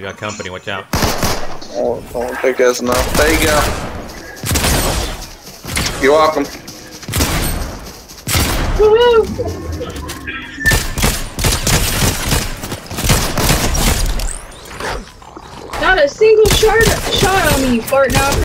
We got company, watch out. Oh, I don't think that's enough. There you go. You're welcome. Not a single shot, shot on me, fart now.